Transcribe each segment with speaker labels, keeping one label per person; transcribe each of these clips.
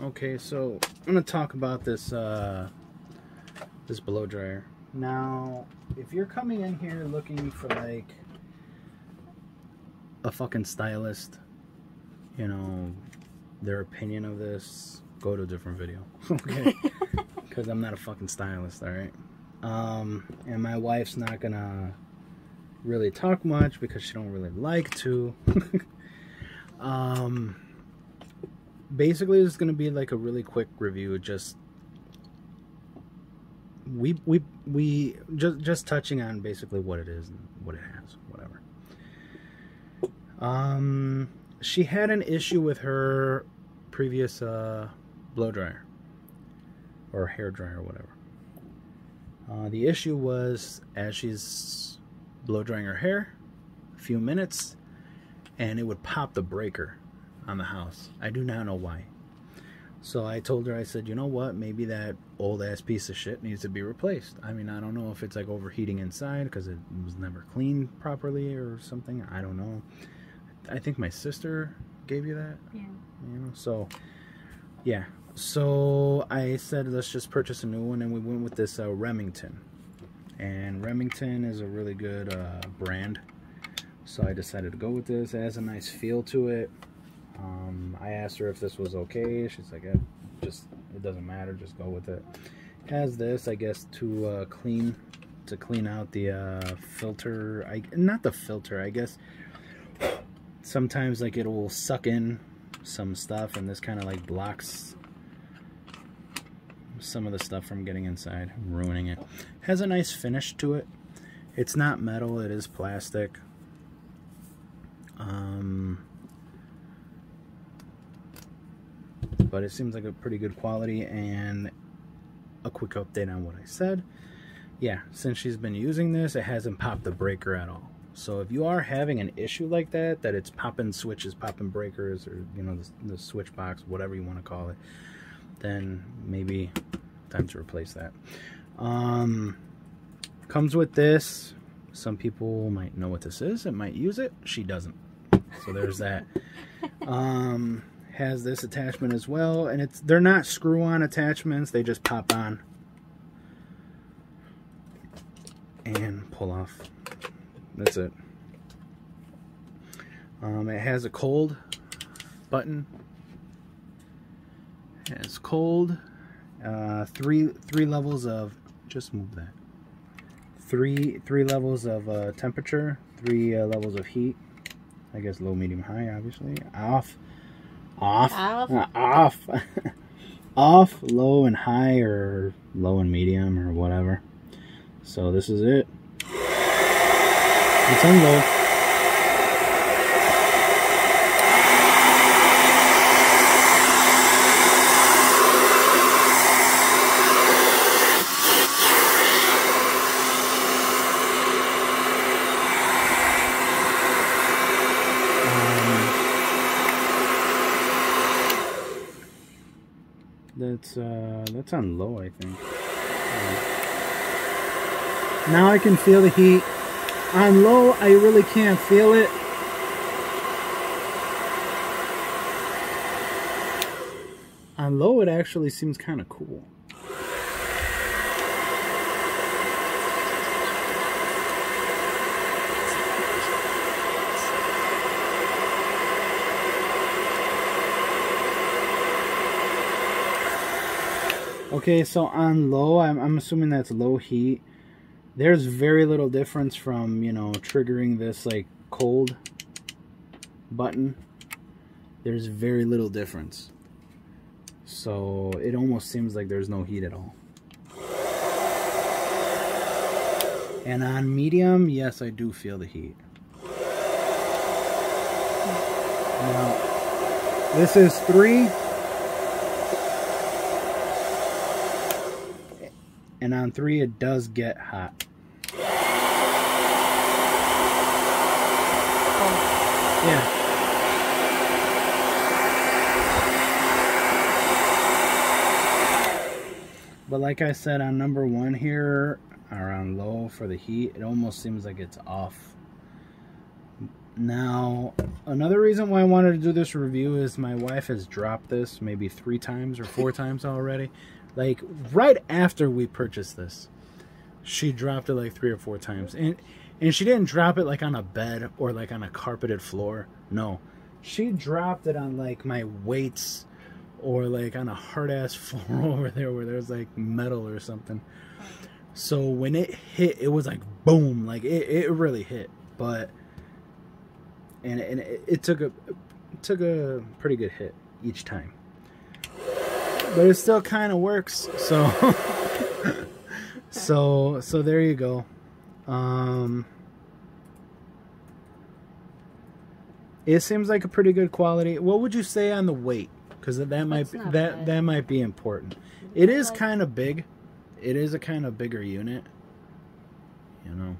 Speaker 1: Okay, so I'm gonna talk about this uh, this blow dryer. Now, if you're coming in here looking for like a fucking stylist, you know, their opinion of this, go to a different video, okay? Because I'm not a fucking stylist, all right? Um, and my wife's not gonna really talk much because she don't really like to. um, basically, it's gonna be like a really quick review, just we we we just just touching on basically what it is and what it has, whatever. Um, she had an issue with her previous uh, blow dryer or hair dryer, whatever. Uh, the issue was as she's blow drying her hair, a few minutes, and it would pop the breaker on the house. I do not know why. So I told her, I said, you know what? Maybe that old ass piece of shit needs to be replaced. I mean, I don't know if it's like overheating inside because it was never cleaned properly or something. I don't know. I think my sister gave you that.
Speaker 2: Yeah.
Speaker 1: You know, so yeah. So I said, let's just purchase a new one, and we went with this uh, Remington. And Remington is a really good uh, brand. So I decided to go with this. It has a nice feel to it. Um, I asked her if this was okay. She's like, it just it doesn't matter. Just go with it. it has this, I guess, to uh, clean to clean out the uh, filter. I not the filter. I guess sometimes like it will suck in some stuff, and this kind of like blocks some of the stuff from getting inside, ruining it. Has a nice finish to it. It's not metal. It is plastic. Um, but it seems like a pretty good quality and a quick update on what I said. Yeah since she's been using this it hasn't popped the breaker at all. So if you are having an issue like that that it's popping switches popping breakers or you know the, the switch box whatever you want to call it then maybe time to replace that. Um comes with this. Some people might know what this is and might use it. She doesn't. So there's that. Um has this attachment as well and it's they're not screw on attachments they just pop on. And pull off. That's it. Um, it has a cold button. It has cold uh, three three levels of just move that. Three three levels of uh, temperature three uh, levels of heat. I guess low medium high obviously. Off off?
Speaker 2: Off.
Speaker 1: Uh, off. Off low and high or low and medium or whatever. So this is it. It's on low That's uh, that's on low, I think. Now I can feel the heat. On low, I really can't feel it. On low, it actually seems kind of cool. Okay, so on low, I'm, I'm assuming that's low heat. There's very little difference from, you know, triggering this, like, cold button. There's very little difference. So, it almost seems like there's no heat at all. And on medium, yes, I do feel the heat. Now, this is three. And on three it does get hot. Yeah. But like I said on number one here, or on low for the heat, it almost seems like it's off. Now, another reason why I wanted to do this review is my wife has dropped this maybe three times or four times already. Like, right after we purchased this, she dropped it like three or four times. And, and she didn't drop it like on a bed or like on a carpeted floor. No. She dropped it on like my weights or like on a hard ass floor over there where there's like metal or something. So when it hit, it was like boom, like it, it really hit. But and and it, it took a it took a pretty good hit each time. But it still kind of works. So so so there you go. Um It seems like a pretty good quality. What would you say on the weight? Because that might that bad. that might be important. It is kind of big. It is a kind of bigger unit. You know.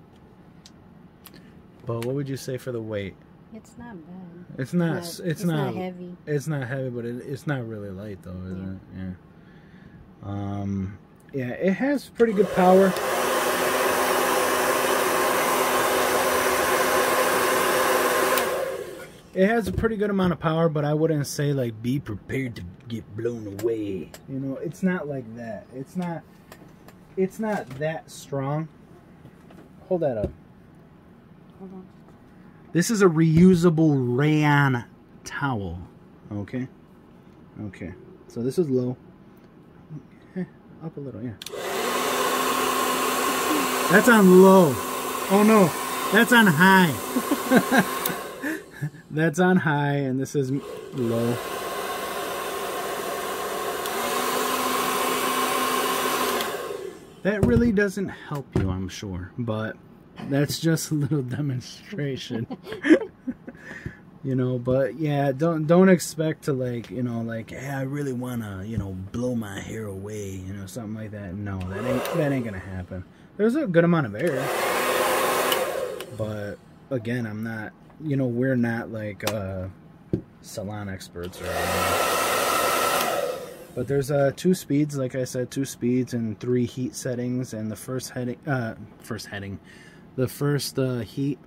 Speaker 1: But what would you say for the weight?
Speaker 2: It's not bad.
Speaker 1: It's not. It's, it's not,
Speaker 2: not, heavy.
Speaker 1: It's not heavy, but it, it's not really light though, is yeah. it? Yeah. Um. Yeah, it has pretty good power. It has a pretty good amount of power, but I wouldn't say like be prepared to get blown away. You know, it's not like that. It's not. It's not that strong. Hold that up. Hold on. This is a reusable rayon towel. Okay. Okay. So this is low. Eh, up a little, yeah. That's on low. Oh no, that's on high. that's on high, and this is low. That really doesn't help you, I'm sure, but that's just a little demonstration. you know, but yeah, don't don't expect to like, you know, like, hey, I really wanna, you know, blow my hair away, you know, something like that. No, that ain't that ain't gonna happen. There's a good amount of air. But again, I'm not you know, we're not like uh salon experts or anything. But there's uh, two speeds, like I said, two speeds and three heat settings. And the first heading, uh, first heading, the first uh, heat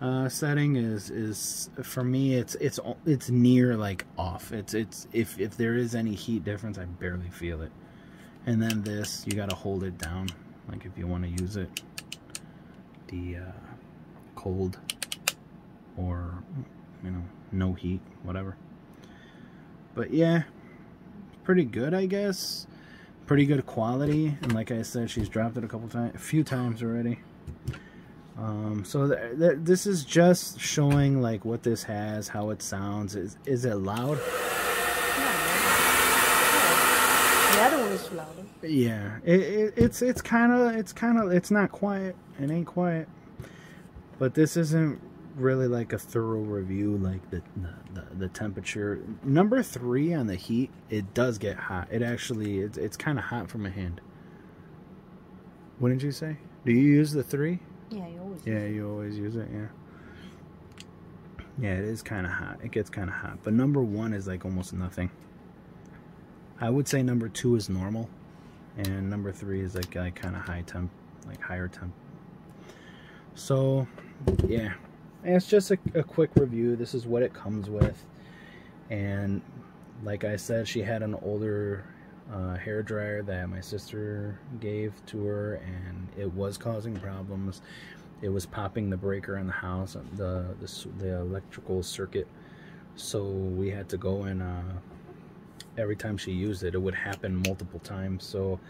Speaker 1: uh, setting is is for me it's it's it's near like off. It's it's if if there is any heat difference, I barely feel it. And then this, you got to hold it down, like if you want to use it. The uh, cold or you know no heat, whatever. But yeah, pretty good, I guess. Pretty good quality, and like I said, she's dropped it a couple times, a few times already. Um, so th th this is just showing like what this has, how it sounds. Is is it loud?
Speaker 2: The other one is louder.
Speaker 1: Yeah, it, it, it's it's kind of it's kind of it's not quiet. It ain't quiet. But this isn't really like a thorough review like the, the, the temperature number three on the heat it does get hot it actually it's, it's kind of hot for my hand what did you say do you use the three?
Speaker 2: Yeah you always
Speaker 1: yeah you always use it yeah. Yeah it is kind of hot. It gets kind of hot. But number one is like almost nothing. I would say number two is normal and number three is like, like kind of high temp like higher temp. So yeah. And it's just a, a quick review. This is what it comes with. And like I said, she had an older uh, hair dryer that my sister gave to her, and it was causing problems. It was popping the breaker in the house, the the, the electrical circuit. So we had to go and uh, every time she used it, it would happen multiple times. So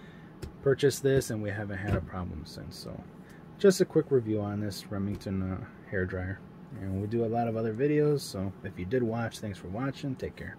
Speaker 1: purchased this, and we haven't had a problem since. So just a quick review on this Remington uh, hair dryer and we do a lot of other videos so if you did watch thanks for watching take care